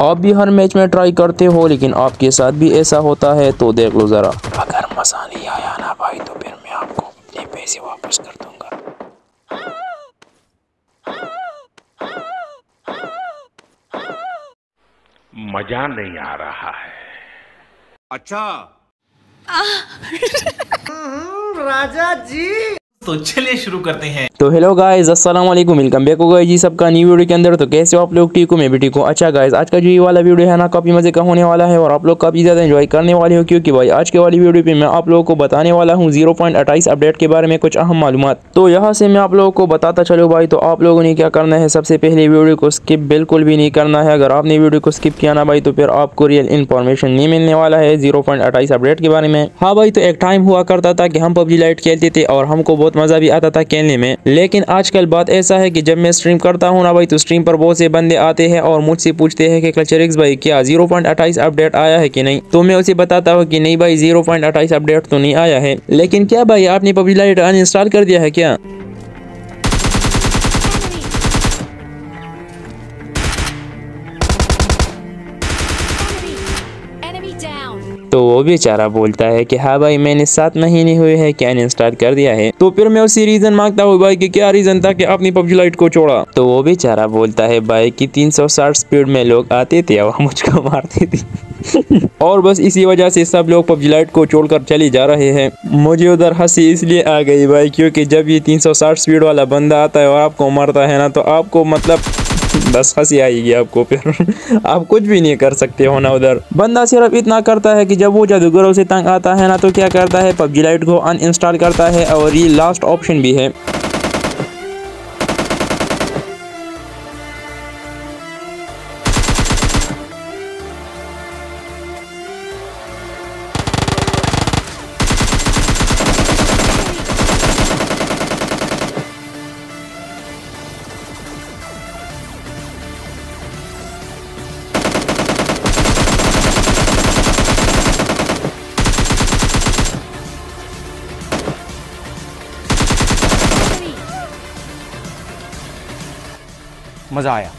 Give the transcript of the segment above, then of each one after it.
आप भी हर मैच में ट्राई करते हो लेकिन आपके साथ भी ऐसा होता है तो देख लो ज़रा। अगर मज़ा नहीं आया ना भाई तो फिर मैं आपको अपने पैसे वापस कर दूँगा। मज़ा नहीं आ रहा है। अच्छा। राजा जी। तो चलिए शुरू करते हैं। तो हेलो गाइस अस्सलाम वालेकुम बैक हो जी सबका न्यू वीडियो के अंदर। तो कैसे हो आप लोग? ठीक हो? मैं भी ठीक हूँ। अच्छा गाइस आज का जो ये वाला वीडियो है ना, काफ़ी मज़े का होने वाला है और आप लोग काफ़ी ज़्यादा एंजॉय करने वाले हो, क्योंकि भाई आज के वाली वीडियो पे मैं आप लोगों को बताने वाला हूँ ज़ीरो अपडेट के बारे में कुछ अहम मालूम तो यहाँ से मैं आप लोगों को बताता चलो भाई तो आप लोगों ने क्या करना है? सबसे पहले वीडियो को स्किप बिल्कुल भी नहीं करना है। अगर आपने वीडियो को स्किप किया ना भाई तो फिर आपको रियल इन्फॉर्मेशन नहीं मिलने वाला है ज़ीरो अपडेट के बारे में। हाँ भाई तो एक टाइम हुआ करता था कि हम पबजी लाइट खेलते थे और हमको बहुत मज़ा भी आता था खेलने में। लेकिन आजकल बात ऐसा है कि जब मैं स्ट्रीम करता हूँ ना भाई तो स्ट्रीम पर बहुत से बंदे आते हैं और मुझसे पूछते हैं कि क्लचरिक्स भाई, क्या ज़ीरो अपडेट आया है कि नहीं? तो मैं उसे बताता हूँ कि नहीं भाई ज़ीरो अपडेट तो नहीं आया है। लेकिन क्या भाई, आपने पब्लिक लाइट अनइंस्टॉल कर दिया है क्या? तो वो बेचारा बोलता है कि हाँ भाई, मैंने सात महीने हुए हैं क्या इंस्टॉल कर दिया है। तो फिर मैं उसी रीजन माँगता हूँ भाई कि क्या रीजन था कि आपने पबजी लाइट को छोड़ा? तो वो बेचारा बोलता है भाई कि 360 स्पीड में लोग आते थे और मुझको मारते थे। और बस इसी वजह से सब लोग पबजी लाइट को छोड़कर चले जा रहे हैं। मुझे उधर हँसी इसलिए आ गई भाई, क्योंकि जब ये 360 स्पीड वाला बंदा आता है और आपको मारता है ना तो आपको मतलब बस हँसी आएगी आपको, फिर आप कुछ भी नहीं कर सकते हो ना उधर। बंदा सिर्फ़ इतना करता है कि जब वो जादूगरों से तंग आता है ना तो क्या करता है? पबजी लाइट को अनइंस्टॉल करता है और ये लास्ट ऑप्शन भी है। मज़ा आया।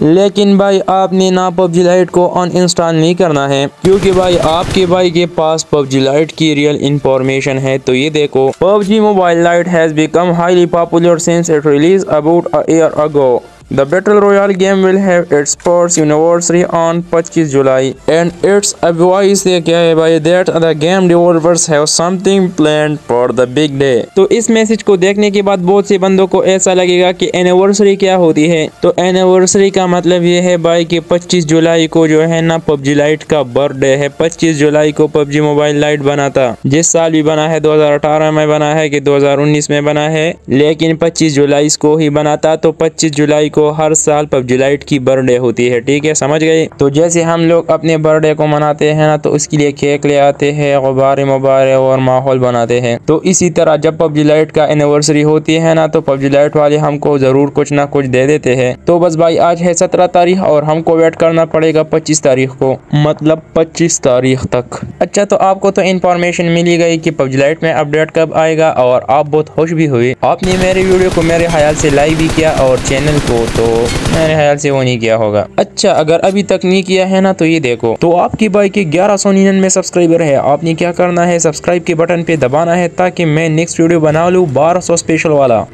लेकिन भाई आपने ना पबजी लाइट को अन इंस्टॉल नहीं करना है, क्योंकि भाई आपके भाई के पास पबजी लाइट की रियल इंफॉर्मेशन है। तो ये देखो, PUBG mobile lite has become highly popular since it release about a year ago The Battle Royale game will have its first anniversary on 25 July and its advice है क्या है भाई that the game developers have something planned for the big day. तो इस message को देखने के बाद बहुत से बंदों को ऐसा लगेगा कि एनिवर्सरी क्या होती है। तो एनिवर्सरी का मतलब ये है भाई कि 25 जुलाई को जो है ना पबजी लाइट का बर्थडे है। 25 जुलाई को पबजी मोबाइल लाइट बना था। जिस साल भी बना है 2018 में बना है कि 2019 में बना है। लेकिन 25 जुलाई को ही बना था तो 25 जुलाई को हर साल पबजी लाइट की बर्थडे होती है, ठीक है? समझ गए? तो जैसे हम लोग अपने बर्थडे को मनाते हैं ना तो उसके लिए केक ले आते हैं, गुब्बारे मुबारे और माहौल बनाते हैं। तो इसी तरह जब पबजी लाइट का एनिवर्सरी होती है ना तो पबजी लाइट वाले हमको ज़रूर कुछ ना कुछ दे देते हैं। तो बस भाई, आज है सत्रह तारीख और हमको वेट करना पड़ेगा पच्चीस तारीख को मतलब पच्चीस तारीख तक। अच्छा तो आपको तो इन्फॉर्मेशन मिली गई कि पबजी लाइट में अपडेट कब आएगा और आप बहुत खुश भी हुए। आपने मेरे वीडियो को मेरे ख्याल से लाइक भी किया और चैनल को तो मेरे ख्याल से वो नहीं किया होगा। अच्छा अगर अभी तक नहीं किया है ना तो ये देखो। तो आपकी बाइक के ग्यारह सौ निन्यानवे सब्सक्राइबर है। आपने क्या करना है, सब्सक्राइब के बटन पे दबाना है ताकि मैं नेक्स्ट वीडियो बना लूँ बारह सौ स्पेशल वाला।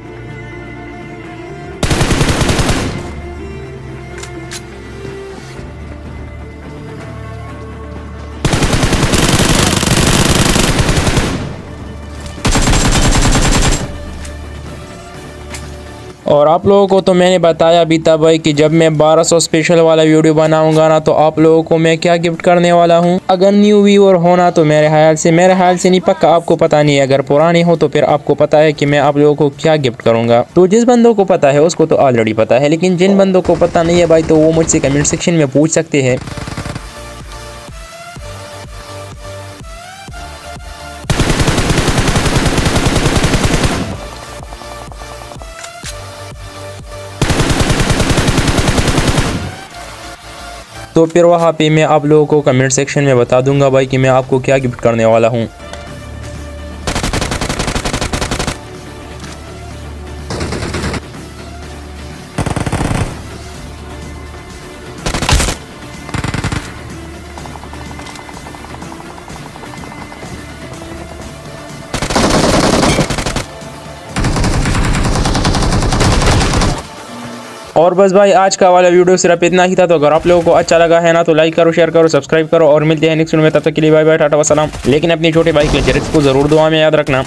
और आप लोगों को तो मैंने बताया भी था भाई कि जब मैं 1200 स्पेशल वाला वीडियो बनाऊँगा ना तो आप लोगों को मैं क्या गिफ्ट करने वाला हूँ? अगर न्यू व्यूअर होना तो मेरे ख्याल से, मेरे ख्याल से नहीं, पक्का आपको पता नहीं है। अगर पुराने हो तो फिर आपको पता है कि मैं आप लोगों को क्या गिफ्ट करूँगा। तो जिस बंदों को पता है, उसको तो ऑलरेडी पता है, लेकिन जिन बंदों को पता नहीं है भाई तो वो मुझसे कमेंट सेक्शन में पूछ सकते हैं। तो फिर वहाँ पे मैं आप लोगों को कमेंट सेक्शन में बता दूँगा भाई कि मैं आपको क्या गिफ्ट करने वाला हूँ। और बस भाई, आज का वाला वीडियो सिर्फ़ इतना ही था। तो अगर आप लोगों को अच्छा लगा है ना तो लाइक करो शेयर करो सब्सक्राइब करो और मिलते हैं नेक्स्ट वीडियो में। तब तक के लिए बाय बाय टाटा वसलाम लेकिन अपनी छोटे भाई के चरित्र को ज़रूर दुआ में याद रखना।